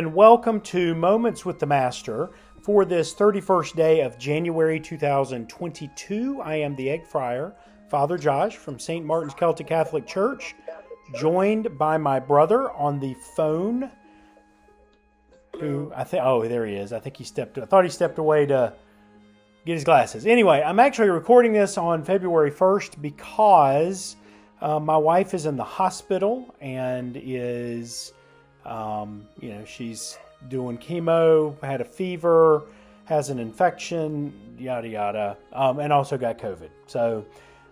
And welcome to Moments with the Master for this 31st day of January 2022. I am the Egg Friar, Father Josh from St. Martin's Celtic Catholic Church, joined by my brother on the phone. Who I think, oh, there he is. I think he stepped, I thought he stepped away to get his glasses. Anyway, I'm actually recording this on February 1st because uh, my wife is in the hospital and is um, you know, she's doing chemo, had a fever, has an infection, yada yada, um, and also got COVID. So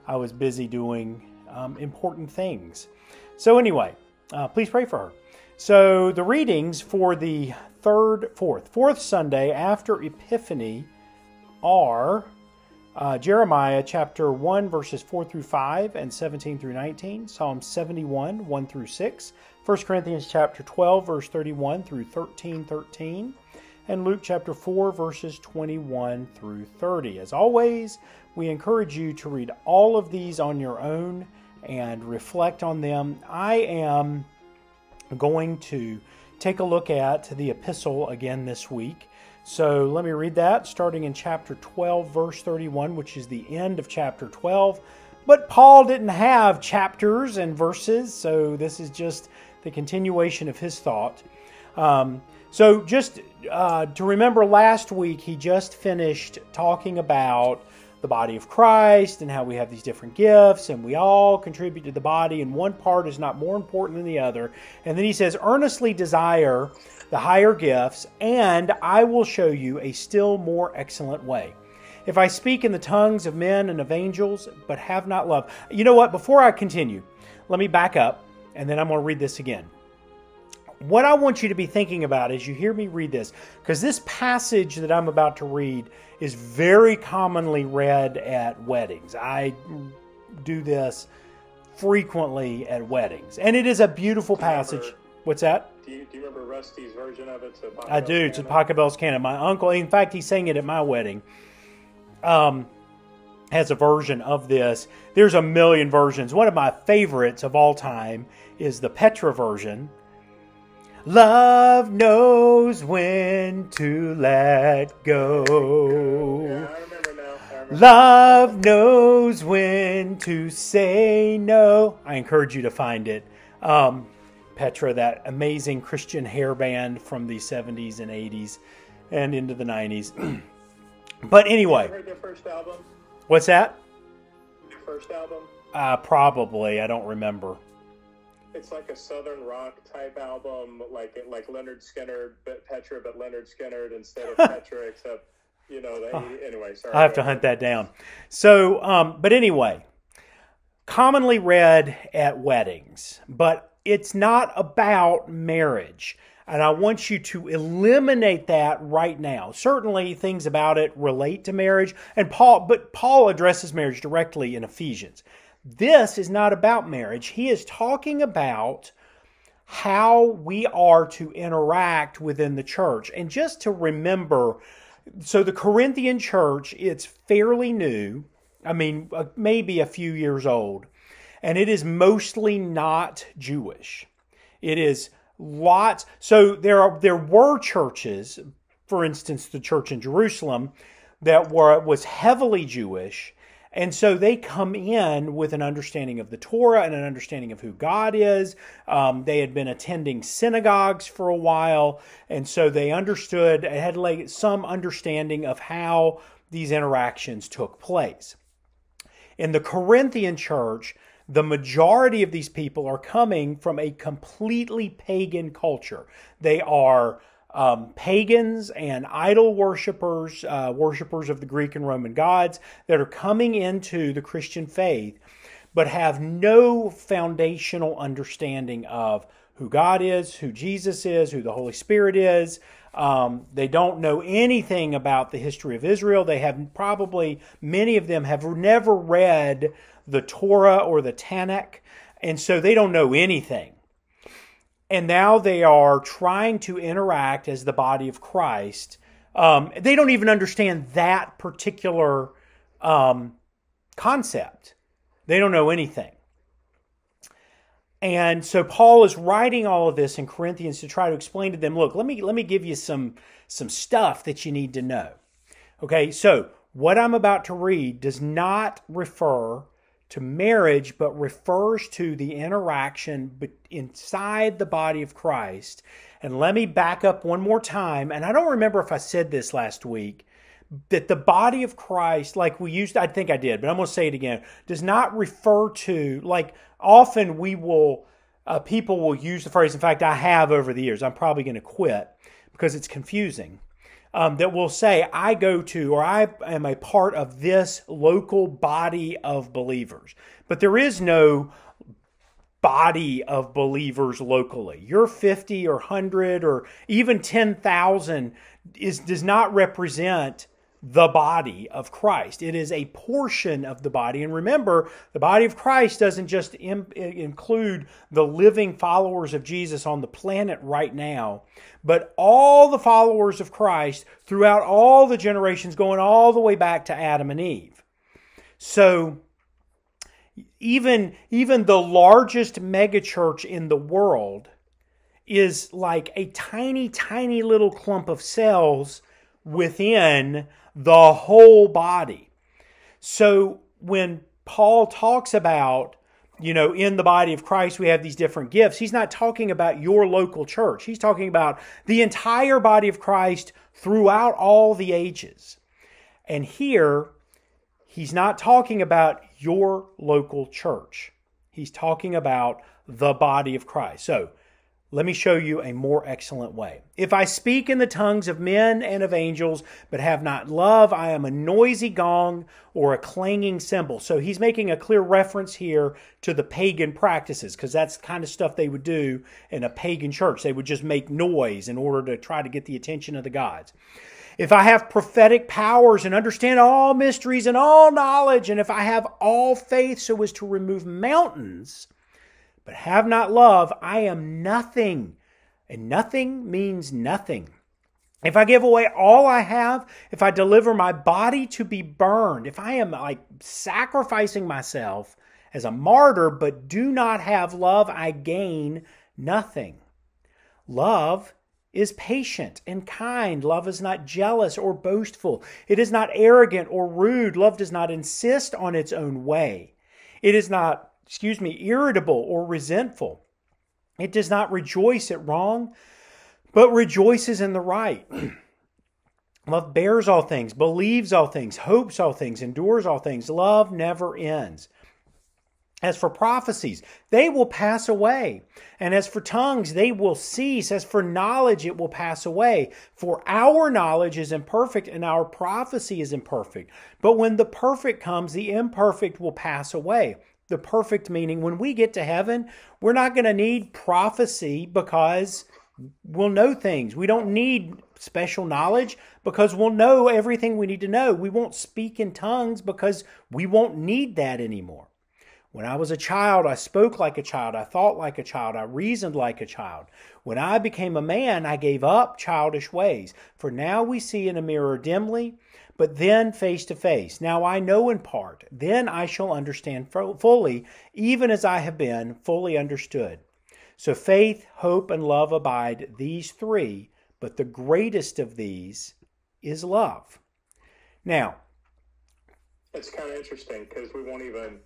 I was busy doing um, important things. So anyway, uh, please pray for her. So the readings for the third, fourth, fourth Sunday after Epiphany are uh, Jeremiah chapter 1, verses 4 through 5 and 17 through 19, Psalm 71, 1 through 6, 1 Corinthians chapter 12, verse 31 through 13, 13, and Luke chapter 4, verses 21 through 30. As always, we encourage you to read all of these on your own and reflect on them. I am going to take a look at the epistle again this week. So let me read that, starting in chapter 12, verse 31, which is the end of chapter 12. But Paul didn't have chapters and verses, so this is just the continuation of his thought. Um, so, just uh, to remember, last week he just finished talking about the body of Christ and how we have these different gifts and we all contribute to the body, and one part is not more important than the other. And then he says, earnestly desire the higher gifts, and I will show you a still more excellent way. If I speak in the tongues of men and of angels, but have not love. You know what? Before I continue, let me back up, and then I'm going to read this again. What I want you to be thinking about as you hear me read this, because this passage that I'm about to read is very commonly read at weddings. I do this frequently at weddings, and it is a beautiful passage. What's that? Do you, do you remember Rusty's version of it? I do. It's a Pachelbel's canon. My uncle, in fact, he sang it at my wedding. Um, has a version of this. There's a million versions. One of my favorites of all time is the Petra version. Love knows when to let go. Love knows when to say no. I encourage you to find it. Um, Petra, that amazing Christian hair band from the 70s and 80s and into the 90s. but anyway, heard their first album? what's that? Their first album? Uh, probably. I don't remember. It's like a southern rock type album, like like Lynyrd Skynyrd, but Petra, but Lynyrd Skynyrd instead of Petra, except you know. The, anyway, sorry. I have to hunt that down. So, um, but anyway, commonly read at weddings, but it's not about marriage. And I want you to eliminate that right now. Certainly things about it relate to marriage and Paul but Paul addresses marriage directly in Ephesians. This is not about marriage. He is talking about how we are to interact within the church. And just to remember, so the Corinthian church, it's fairly new. I mean, uh, maybe a few years old. And it is mostly not Jewish. It is lots. So there are there were churches, for instance, the church in Jerusalem, that were was heavily Jewish. And so they come in with an understanding of the Torah and an understanding of who God is. Um, they had been attending synagogues for a while, and so they understood, had like some understanding of how these interactions took place. In the Corinthian church, the majority of these people are coming from a completely pagan culture. They are um, pagans and idol worshippers, uh, worshippers of the Greek and Roman gods that are coming into the Christian faith, but have no foundational understanding of who God is, who Jesus is, who the Holy Spirit is. Um, they don't know anything about the history of Israel. They have probably, many of them have never read the Torah or the Tanakh, and so they don't know anything. And now they are trying to interact as the body of Christ. Um, they don't even understand that particular um, concept. They don't know anything. And so Paul is writing all of this in Corinthians to try to explain to them, look, let me let me give you some some stuff that you need to know. Okay, so what I'm about to read does not refer to marriage, but refers to the interaction inside the body of Christ. And let me back up one more time. And I don't remember if I said this last week that the body of Christ, like we used, I think I did, but I'm going to say it again, does not refer to, like often we will, uh, people will use the phrase, in fact, I have over the years, I'm probably going to quit because it's confusing um, that will say, I go to or I am a part of this local body of believers. But there is no body of believers locally. Your 50 or 100 or even 10,000 is does not represent the body of Christ. It is a portion of the body. And remember, the body of Christ doesn't just Im- include the living followers of Jesus on the planet right now, but all the followers of Christ throughout all the generations, going all the way back to Adam and Eve. So, even, even the largest megachurch in the world is like a tiny, tiny little clump of cells within the whole body. So when Paul talks about, you know, in the body of Christ, we have these different gifts, he's not talking about your local church. He's talking about the entire body of Christ throughout all the ages. And here, he's not talking about your local church. He's talking about the body of Christ. So, let me show you a more excellent way. If I speak in the tongues of men and of angels, but have not love, I am a noisy gong or a clanging cymbal. So he's making a clear reference here to the pagan practices, because that's the kind of stuff they would do in a pagan church. They would just make noise in order to try to get the attention of the gods. If I have prophetic powers and understand all mysteries and all knowledge, and if I have all faith so as to remove mountains, but have not love, I am nothing. And nothing means nothing. If I give away all I have, if I deliver my body to be burned, if I am like sacrificing myself as a martyr, but do not have love, I gain nothing. Love is patient and kind. Love is not jealous or boastful. It is not arrogant or rude. Love does not insist on its own way. It is not excuse me, irritable or resentful. It does not rejoice at wrong, but rejoices in the right. Love bears all things, believes all things, hopes all things, endures all things. Love never ends. As for prophecies, they will pass away. And as for tongues, they will cease. As for knowledge, it will pass away. For our knowledge is imperfect and our prophecy is imperfect. But when the perfect comes, the imperfect will pass away the perfect meaning. When we get to heaven, we're not going to need prophecy because we'll know things. We don't need special knowledge because we'll know everything we need to know. We won't speak in tongues because we won't need that anymore. When I was a child, I spoke like a child. I thought like a child. I reasoned like a child. When I became a man, I gave up childish ways. For now we see in a mirror dimly but then face to face. Now I know in part, then I shall understand fully, even as I have been fully understood. So faith, hope, and love abide, these three, but the greatest of these is love. Now, it's kind of interesting because we won't even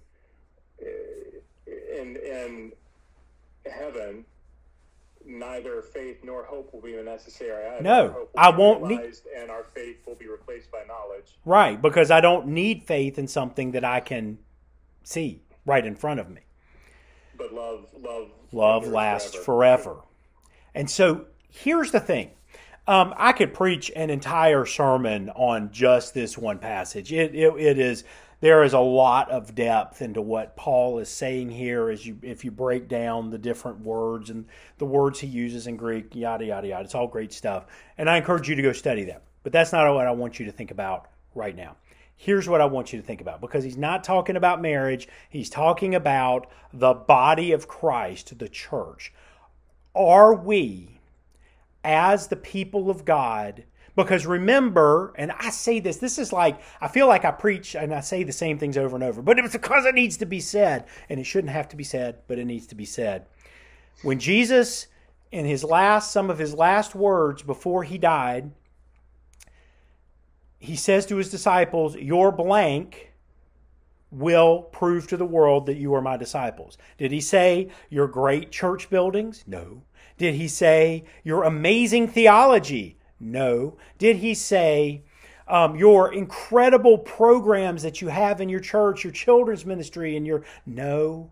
eh, in in heaven neither faith nor hope will be necessary. Either. No, I won't need, and our faith will be replaced by knowledge. Right, because I don't need faith in something that I can see right in front of me. But love, love, love lasts forever. forever. And so here's the thing. Um, I could preach an entire sermon on just this one passage. It, it, it is there is a lot of depth into what Paul is saying here as you if you break down the different words and the words he uses in Greek, yada yada yada. It's all great stuff. And I encourage you to go study that. But that's not what I want you to think about right now. Here's what I want you to think about because he's not talking about marriage, he's talking about the body of Christ, the church. Are we as the people of God Because remember, and I say this, this is like, I feel like I preach and I say the same things over and over, but it's because it needs to be said. And it shouldn't have to be said, but it needs to be said. When Jesus, in his last, some of his last words before he died, he says to his disciples, Your blank will prove to the world that you are my disciples. Did he say your great church buildings? No. Did he say your amazing theology? No. Did he say um, your incredible programs that you have in your church, your children's ministry, and your. No.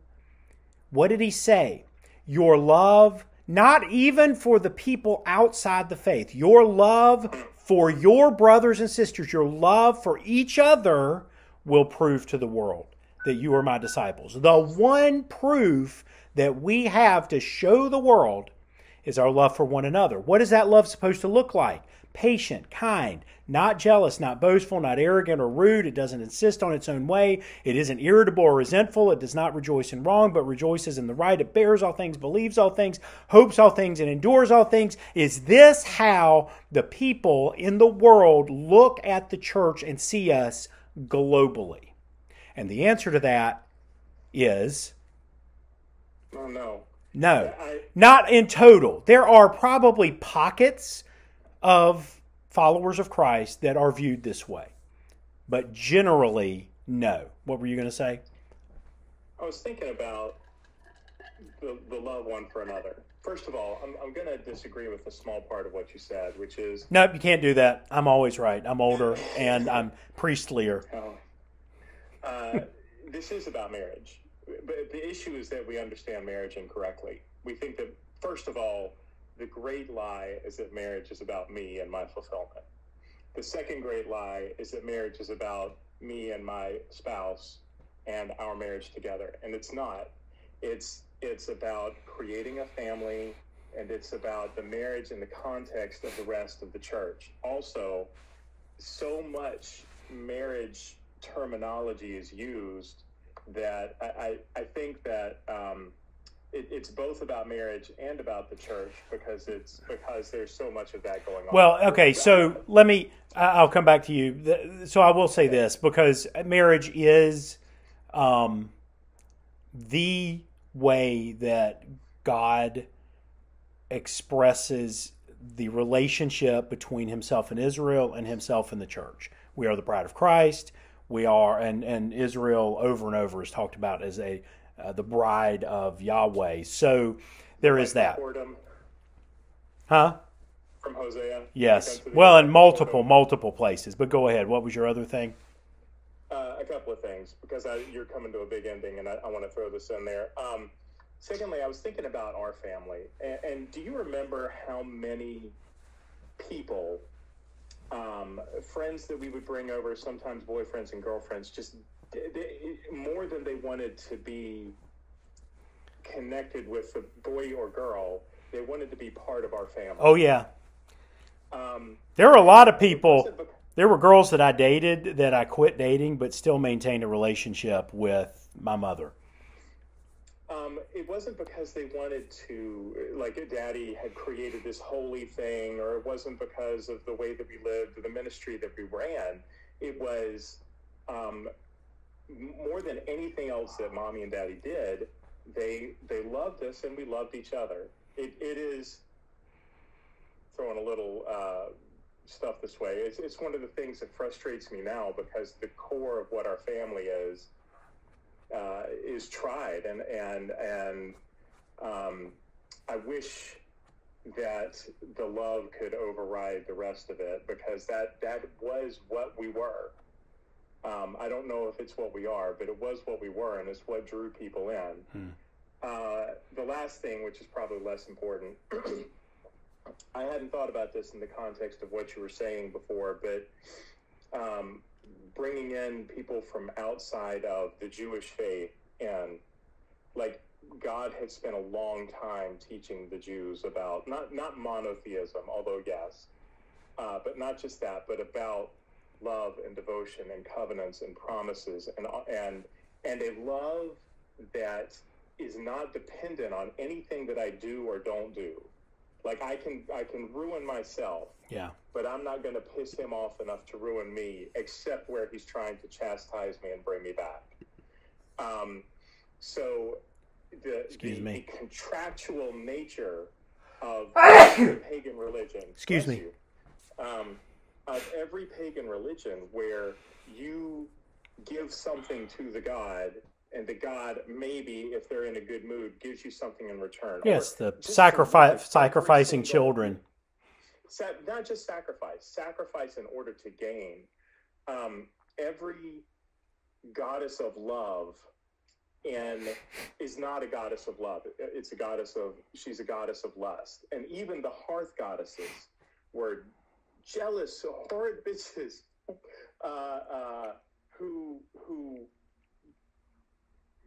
What did he say? Your love, not even for the people outside the faith, your love for your brothers and sisters, your love for each other will prove to the world that you are my disciples. The one proof that we have to show the world is our love for one another. What is that love supposed to look like? Patient, kind, not jealous, not boastful, not arrogant or rude. It doesn't insist on its own way. It isn't irritable or resentful. It does not rejoice in wrong, but rejoices in the right. It bears all things, believes all things, hopes all things, and endures all things. Is this how the people in the world look at the church and see us globally? And the answer to that is Oh no. No, not in total. There are probably pockets of followers of Christ that are viewed this way, but generally, no. What were you going to say? I was thinking about the, the love one for another. First of all, I'm, I'm going to disagree with a small part of what you said, which is Nope, you can't do that. I'm always right. I'm older and I'm priestlier. Oh. Uh, this is about marriage. But the issue is that we understand marriage incorrectly. We think that, first of all, the great lie is that marriage is about me and my fulfillment. The second great lie is that marriage is about me and my spouse and our marriage together. And it's not. It's it's about creating a family and it's about the marriage in the context of the rest of the church. Also, so much marriage terminology is used that I, I, I think that um, it, it's both about marriage and about the church because it's because there's so much of that going on. Well, okay, so let me, I'll come back to you. So I will say this because marriage is um, the way that God expresses the relationship between himself and Israel and himself and the church. We are the bride of Christ. We are, and, and Israel over and over is talked about as a uh, the bride of Yahweh. So there is that, huh? from Hosea. Yes. Like unto the- Well, in multiple, multiple places. But go ahead. What was your other thing? Uh, a couple of things because I, you're coming to a big ending, and I, I want to throw this in there. Um, secondly, I was thinking about our family, and, and do you remember how many people, um, friends that we would bring over, sometimes boyfriends and girlfriends, just they, more than they wanted to be connected with the boy or girl, they wanted to be part of our family. Oh, yeah. Um, There were a lot of people. There were girls that I dated that I quit dating, but still maintained a relationship with my mother. Um, it wasn't because they wanted to, like, daddy had created this holy thing, or it wasn't because of the way that we lived or the ministry that we ran. It was um, more than anything else that mommy and daddy did. They they loved us and we loved each other. It, it is throwing a little uh, stuff this way. It's, it's one of the things that frustrates me now because the core of what our family is uh, is tried, and and and um, I wish that the love could override the rest of it because that that was what we were. Um, I don't know if it's what we are, but it was what we were, and it's what drew people in. Uh, the last thing, which is probably less important, I hadn't thought about this in the context of what you were saying before, but um, bringing in people from outside of the Jewish faith and like God had spent a long time teaching the Jews about not not monotheism, although yes, uh, but not just that, but about love and devotion and covenants and promises and and and a love that is not dependent on anything that I do or don't do. Like I can I can ruin myself Yeah. But I'm not going to piss him off enough to ruin me, except where he's trying to chastise me and bring me back. Um, so the, Excuse the, me. the contractual nature of pagan religion. Excuse me. you, um, of every pagan religion where you give something to the god and the god maybe if they're in a good mood gives you something in return Yes, Or the sacrifice, sacrificing children. Not just sacrifice, sacrifice in order to gain. Um, every goddess of love and is not a goddess of love. It's a goddess of she's a goddess of lust. And even the hearth goddesses were jealous, horrid bitches uh, uh, who who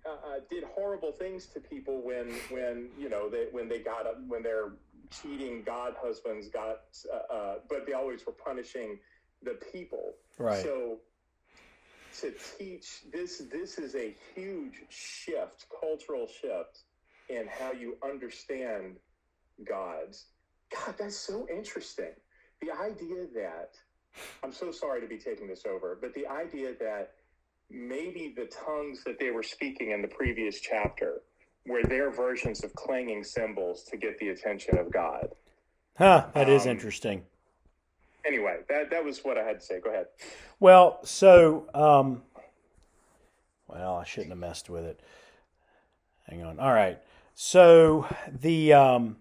uh, uh, did horrible things to people when when you know they when they got up when their cheating god husbands got uh, uh, but they always were punishing the people. Right. so to teach this this is a huge shift cultural shift in how you understand gods god that's so interesting. The idea that i'm so sorry to be taking this over but the idea that maybe the tongues that they were speaking in the previous chapter were their versions of clanging cymbals to get the attention of god Huh, that is Um, interesting. anyway that that was what i had to say go ahead Well, so, um, well, I shouldn't have messed with it. Hang on. All right. So the, um,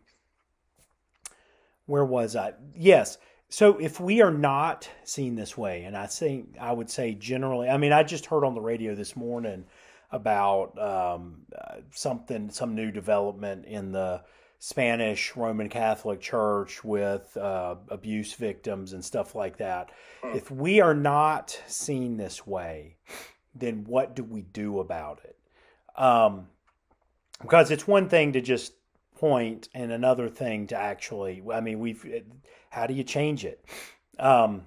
where was I? Yes. So if we are not seen this way, and I think I would say generally, I mean, I just heard on the radio this morning about um, uh, something, some new development in the Spanish Roman Catholic Church with uh, abuse victims and stuff like that. If we are not seen this way, then what do we do about it? Um, because it's one thing to just point and another thing to actually, I mean, we've, how do you change it? Um,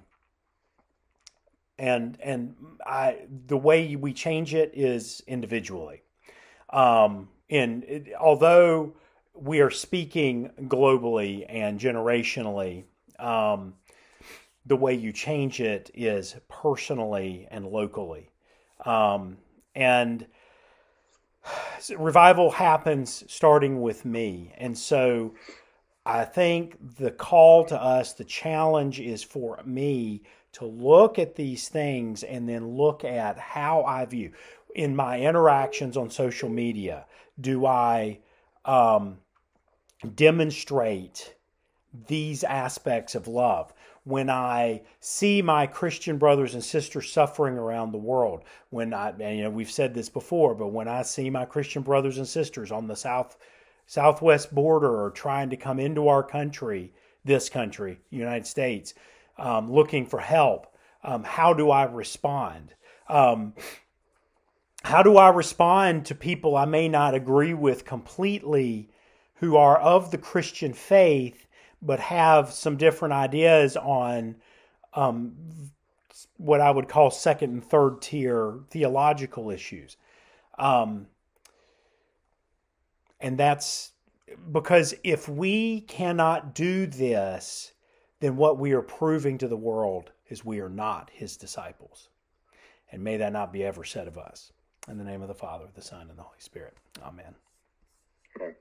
and and I the way we change it is individually. Um, and it, although we are speaking globally and generationally, um, the way you change it is personally and locally. Um, and revival happens starting with me. And so I think the call to us, the challenge is for me to look at these things and then look at how I view in my interactions on social media. Do I um, demonstrate these aspects of love? When I see my Christian brothers and sisters suffering around the world, when I, and, you know, we've said this before, but when I see my Christian brothers and sisters on the south southwest border or trying to come into our country, this country, United States, um, looking for help, um, how do I respond? Um, how do I respond to people I may not agree with completely who are of the Christian faith but have some different ideas on um, what I would call second and third tier theological issues? Um, and that's because if we cannot do this, then what we are proving to the world is we are not his disciples. And may that not be ever said of us. In the name of the Father, the Son, and the Holy Spirit. Amen. Okay.